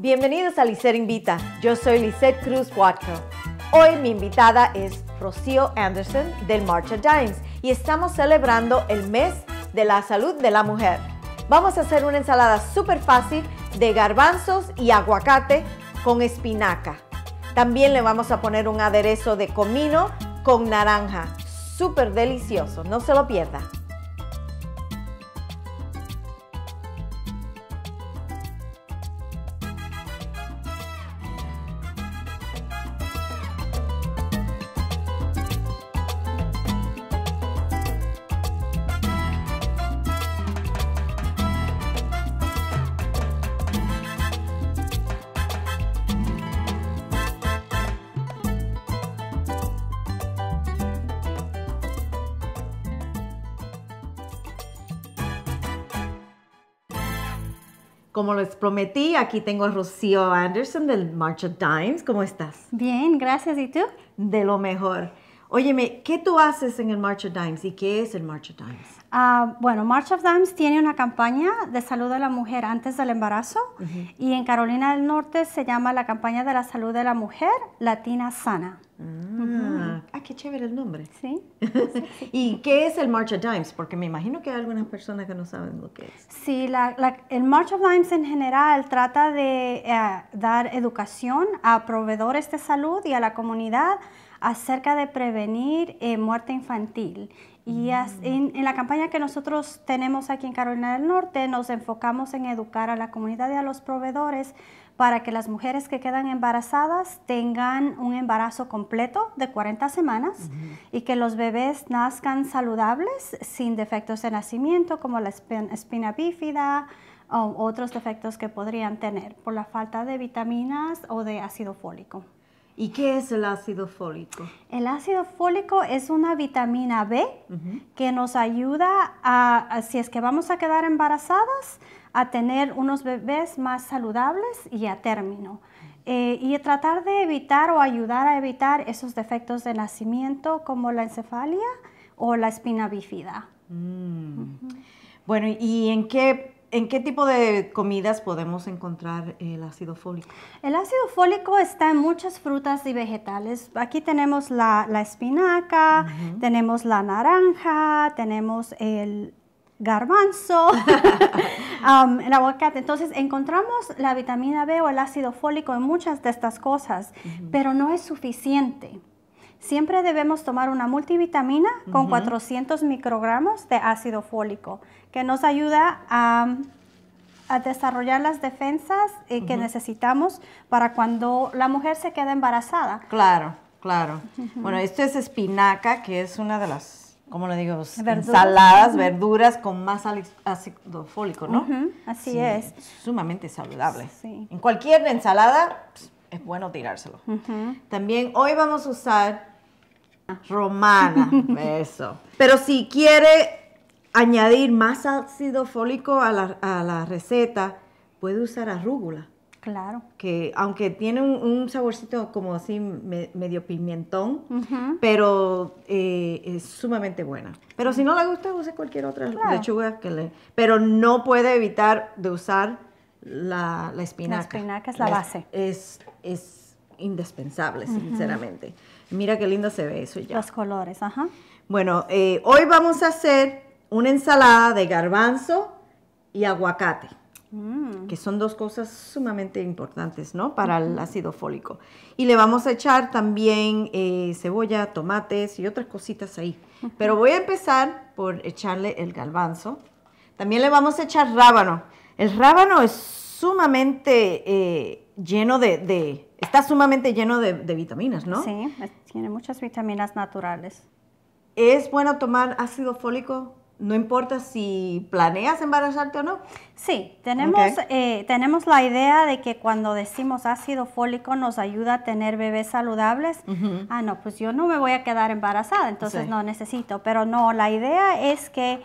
Bienvenidos a Lisette Invita. Yo soy Lisette Cruz Watco. Hoy mi invitada es Rocío Anderson del March of Dimes y estamos celebrando el mes de la salud de la mujer. Vamos a hacer una ensalada súper fácil de garbanzos y aguacate con espinaca. También le vamos a poner un aderezo de comino con naranja. Súper delicioso, no se lo pierda. Como les prometí, aquí tengo a Rocío Anderson del March of Dimes. ¿Cómo estás? Bien, gracias. ¿Y tú? De lo mejor. Óyeme, ¿qué tú haces en el March of Dimes y qué es el March of Dimes? Ah, bueno, March of Dimes tiene una campaña de salud de la mujer antes del embarazo y en Carolina del Norte se llama la campaña de la salud de la mujer latina sana. Ah, ah, qué chévere el nombre. ¿Sí? ¿Y qué es el March of Dimes? Porque me imagino que hay algunas personas que no saben lo que es. Sí, la- la- el March of Dimes en general trata de eh, dar educación a proveedores de salud y a la comunidad acerca de prevenir eh, muerte infantil. Y as- en, en la campaña que nosotros tenemos aquí en Carolina del Norte, nos enfocamos en educar a la comunidad y a los proveedores para que las mujeres que quedan embarazadas tengan un embarazo completo de 40 semanas y que los bebés nazcan saludables, sin defectos de nacimiento como la espin- espina bífida o otros defectos que podrían tener por la falta de vitaminas o de ácido fólico. ¿Y qué es el ácido fólico? El ácido fólico es una vitamina B que nos ayuda a, a- si es que vamos a quedar embarazadas, a tener unos bebés más saludables y a término. Eh, y tratar de evitar o ayudar a evitar esos defectos de nacimiento como la encefalia o la espina bífida. Bueno, ¿y en qué, en qué tipo de comidas podemos encontrar el ácido fólico? El ácido fólico está en muchas frutas y vegetales. Aquí tenemos la, la espinaca, tenemos la naranja, tenemos el garbanzo, um, el aguacate. Entonces encontramos la vitamina B o el ácido fólico en muchas de estas cosas, pero no es suficiente. Siempre debemos tomar una multivitamina con 400 microgramos de ácido fólico, que nos ayuda a a desarrollar las defensas eh, que necesitamos para cuando la mujer se queda embarazada. Claro, claro. Bueno, esto es espinaca, que es una de las, ¿cómo le digo? Verduras. Ensaladas, verduras con más ácido fólico, ¿no? Así Sí, es. Sumamente saludable. Sí. En cualquier ensalada pues, es bueno tirárselo. También hoy vamos a usar romana, eso. Pero si quiere añadir más ácido fólico a la, a la receta, puede usar arúgula, Claro. que aunque tiene un, un saborcito como así me- medio pimentón, pero eh, es sumamente buena. Pero si no le gusta, use cualquier otra Claro. lechuga que le... Pero no puede evitar de usar la, la espinaca. espinaca es la base. Es, es indispensable, sinceramente. Mira qué lindo se ve eso ya. Los colores, ajá. Bueno, eh, hoy vamos a hacer una ensalada de garbanzo y aguacate, Mm, que son dos cosas sumamente importantes, ¿no? Para el ácido fólico. Y le vamos a echar también eh, cebolla, tomates y otras cositas ahí. Pero voy a empezar por echarle el garbanzo. También le vamos a echar rábano. El rábano es sumamente eh, lleno de, de- está sumamente lleno de, de vitaminas, ¿no? Sí, es- tiene muchas vitaminas naturales. ¿Es bueno tomar ácido fólico? No importa si planeas embarazarte o no. Sí, tenemos, eh, tenemos la idea de que cuando decimos ácido fólico nos ayuda a tener bebés saludables. Ah, no, pues yo no me voy a quedar embarazada, entonces Sí. no necesito. Pero no, la idea es que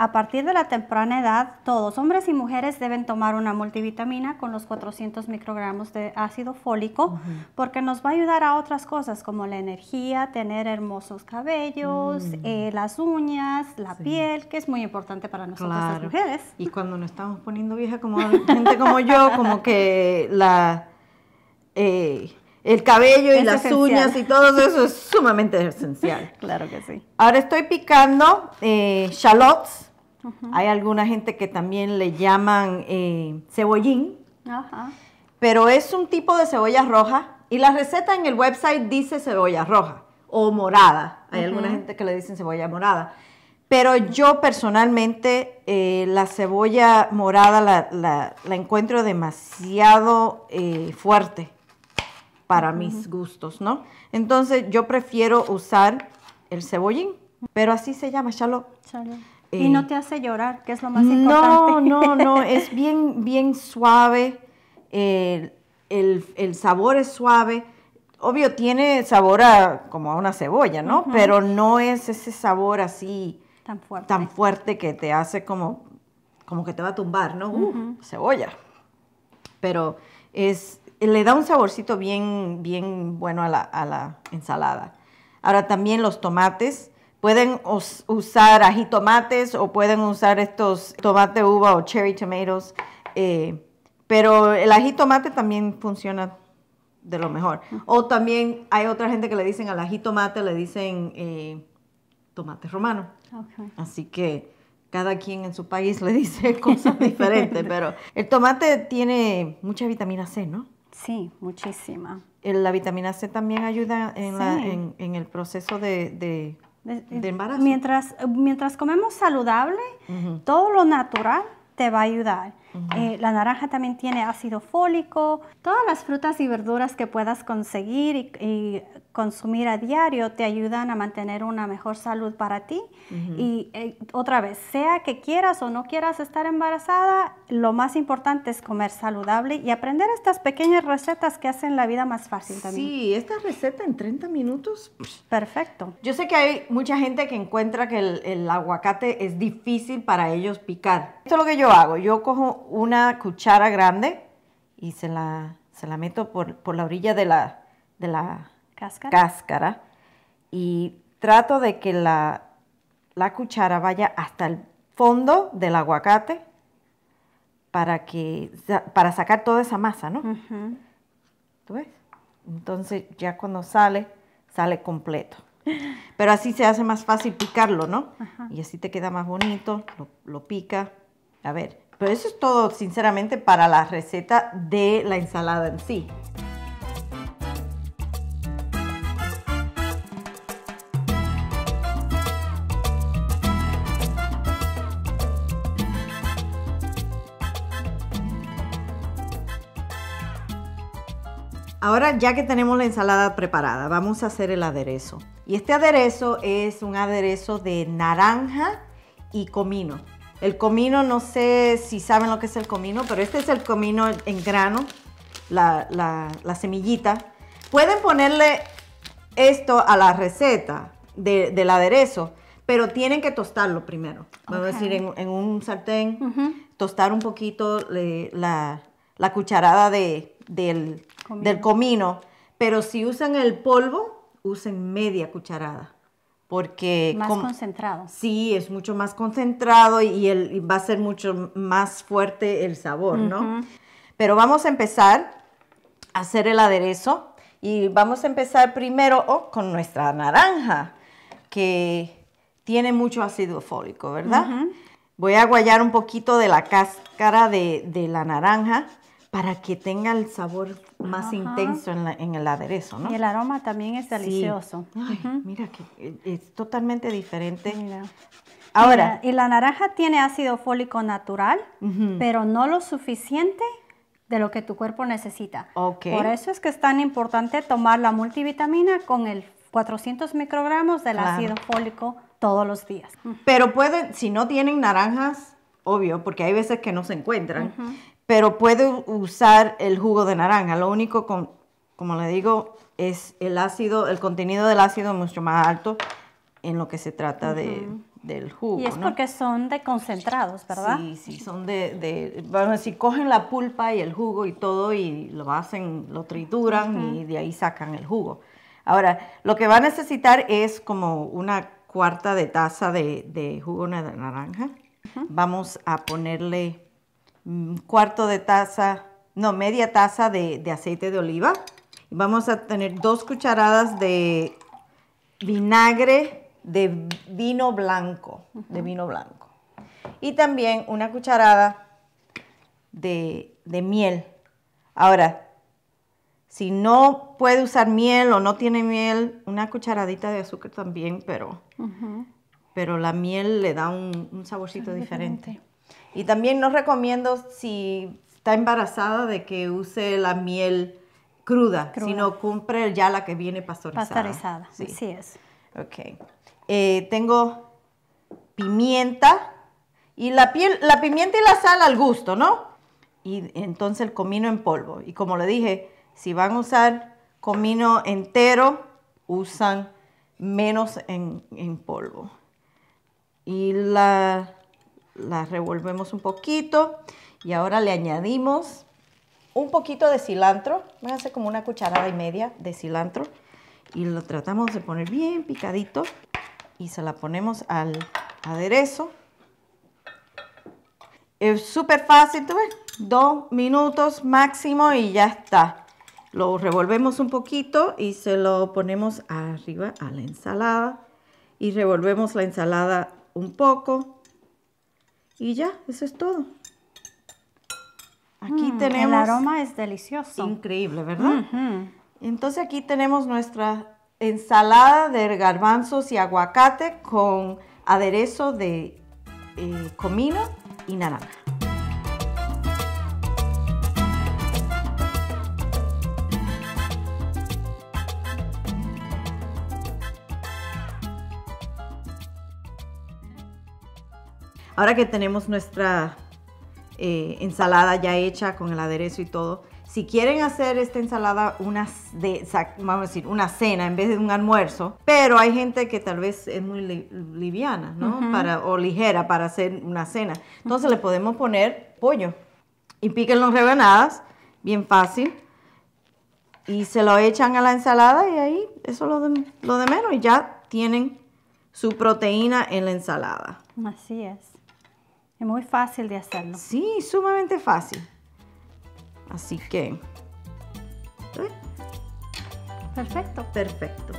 A partir de la temprana edad, todos, hombres y mujeres, deben tomar una multivitamina con los 400 microgramos de ácido fólico porque nos va a ayudar a otras cosas como la energía, tener hermosos cabellos, Mm. eh, las uñas, la piel, que es muy importante para nosotras las mujeres. Y cuando nos estamos poniendo vieja como gente como yo, como que la eh, el cabello y Es las esencial. uñas y todo eso es sumamente esencial. Claro que sí. Ahora estoy picando eh, shallots. Hay alguna gente que también le llaman eh, cebollín, pero es un tipo de cebolla roja y la receta en el website dice cebolla roja o morada. Hay alguna gente que le dicen cebolla morada. Pero yo personalmente eh, la cebolla morada la, la- la encuentro demasiado eh, fuerte para mis gustos, ¿no? Entonces yo prefiero usar el cebollín, pero así se llama, shallot. Salud. Eh, y no te hace llorar, que es lo más No, importante. no, no, es bien, bien suave. El, el- el sabor es suave. Obvio, tiene sabor a, como a una cebolla, ¿no? Pero no es ese sabor así Tan fuerte. tan fuerte que te hace como, como que te va a tumbar, ¿no? Uh, cebolla. Pero es, le da un saborcito bien, bien bueno a la, a la ensalada. Ahora también los tomates. Pueden us- usar ajitomates o pueden usar estos tomate uva o cherry tomatoes. eh, pero el ajitomate también funciona de lo mejor. O también hay otra gente que le dicen al ajitomate, le dicen eh, tomate romano. Ok. Así que cada quien en su país le dice cosas diferentes, pero el tomate tiene mucha vitamina C, ¿no? Sí, muchísima. El- La vitamina C también ayuda en, la- en- en el proceso de, de- De- de embarazo. Mientras, mientras comemos saludable, todo lo natural te va a ayudar. Eh, la naranja también tiene ácido fólico. Todas las frutas y verduras que puedas conseguir y, y consumir a diario te ayudan a mantener una mejor salud para ti. Y eh, otra vez, sea que quieras o no quieras estar embarazada, lo más importante es comer saludable y aprender estas pequeñas recetas que hacen la vida más fácil también. Sí, esta receta en 30 minutos. Perfecto. Yo sé que hay mucha gente que encuentra que el, el aguacate es difícil para ellos picar. Esto es lo que yo hago. Yo cojo una cuchara grande y se la, se la meto por, por la orilla de la, de la Cáscara. cáscara y trato de que la, la cuchara vaya hasta el fondo del aguacate para, que, para sacar toda esa masa, ¿no? ¿Tú ves? Entonces ya cuando sale, sale completo. Pero así se hace más fácil picarlo, ¿no? Y así te queda más bonito, lo, lo pica. A ver, pero eso es todo, sinceramente, para la receta de la ensalada en sí. Ahora ya que tenemos la ensalada preparada, vamos a hacer el aderezo. Y este aderezo es un aderezo de naranja y comino. El comino, no sé si saben lo que es el comino, pero este es el comino en grano, la, la- la semillita. Pueden ponerle esto a la receta de- del aderezo, pero tienen que tostarlo primero. Vamos a decir, en, en un sartén, tostar un poquito le- la, la cucharada de, del, Comino. del comino. Pero si usan el polvo, usen media cucharada. Porque Más concentrado. Sí, es mucho más concentrado y, el, y va a ser mucho más fuerte el sabor, ¿no? Pero vamos a empezar a hacer el aderezo y vamos a empezar primero oh, con nuestra naranja, que tiene mucho ácido fólico, ¿verdad? Voy a guayar un poquito de la cáscara de, de la naranja para que tenga el sabor más Ajá. intenso en, la- en el aderezo, ¿no? Y el aroma también es delicioso. Sí. Ay, mira que es totalmente diferente. Mira. Ahora, Y la, y la naranja tiene ácido fólico natural, pero no lo suficiente de lo que tu cuerpo necesita. Ok. Por eso es que es tan importante tomar la multivitamina con el 400 microgramos del Claro. ácido fólico todos los días. pero pueden, si no tienen naranjas, obvio, porque hay veces que no se encuentran, pero puede usar el jugo de naranja. Lo único, con, como le digo, es el ácido, el contenido del ácido es mucho más alto en lo que se trata de, del jugo. Y es ¿no? porque son de concentrados, ¿verdad? Sí, sí, son de, de, vamos a decir, cogen la pulpa y el jugo y todo y lo hacen, lo trituran y de ahí sacan el jugo. Ahora, lo que va a necesitar es como una cuarta de taza de, de jugo de naranja. Vamos a ponerle cuarto de taza, no, media taza de, de aceite de oliva. Vamos a tener dos cucharadas de vinagre de vino blanco, de vino blanco. Y también una cucharada de, de miel. Ahora, si no puede usar miel o no tiene miel, una cucharadita de azúcar también, pero, pero la miel le da un, un saborcito diferente. Y también no recomiendo si está embarazada de que use la miel cruda, Cruda. sino compre ya la que viene pasteurizada. Pasteurizada, Sí. así es. Ok. Eh, tengo pimienta y la, piel, la pimienta y la sal al gusto, ¿no? Y entonces el comino en polvo. Y como le dije, si van a usar comino entero, usan menos en, en polvo. Y la, la revolvemos un poquito y ahora le añadimos un poquito de cilantro. Voy a hacer como una cucharada y media de cilantro y lo tratamos de poner bien picadito y se la ponemos al aderezo. Es súper fácil, ¿tú ves? Dos minutos máximo y ya está. Lo revolvemos un poquito y se lo ponemos arriba a la ensalada y revolvemos la ensalada un poco y ya, eso es todo. Aquí Mm, tenemos... El aroma es delicioso. Increíble, ¿verdad? Entonces aquí tenemos nuestra ensalada de garbanzos y aguacate con aderezo de eh, comino y naranja. Ahora que tenemos nuestra eh, ensalada ya hecha con el aderezo y todo, si quieren hacer esta ensalada una, de, vamos a decir, una cena en vez de un almuerzo, pero hay gente que tal vez es muy li- liviana, ¿no? para, o ligera para hacer una cena. Entonces le podemos poner pollo y píquenlo en rebanadas, bien fácil. Y se lo echan a la ensalada y ahí eso es lo de, lo de menos y ya tienen su proteína en la ensalada. Así es. Es muy fácil de hacerlo. Sí, sumamente fácil. Así que, ¿eh? Perfecto. perfecto.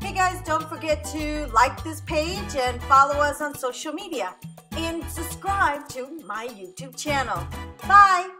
Hey guys, don't forget to like this page and follow us on social media and subscribe to my YouTube channel. Bye!